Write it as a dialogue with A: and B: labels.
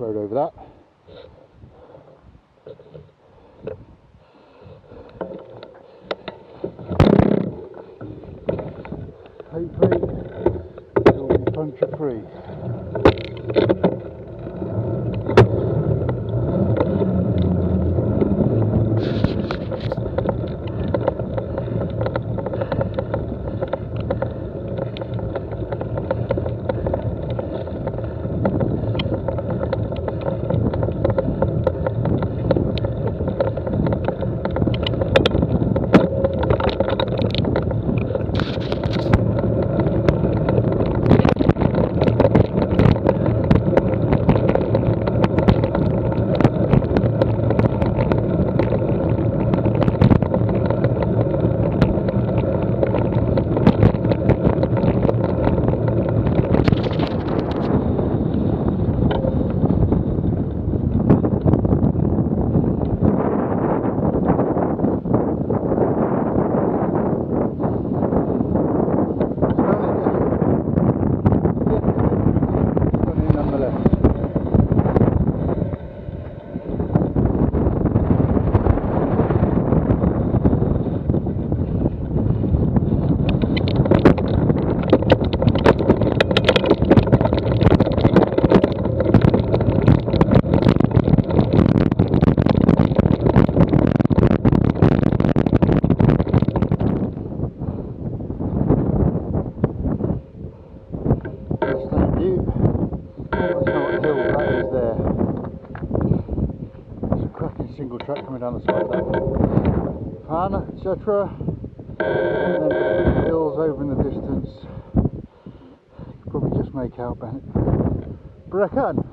A: road over that. Hopefully it'll be puncture free. Track coming down the side of that one. Fan, etc. And then the hills over in the distance. You can probably just make out Bennett. Brecon.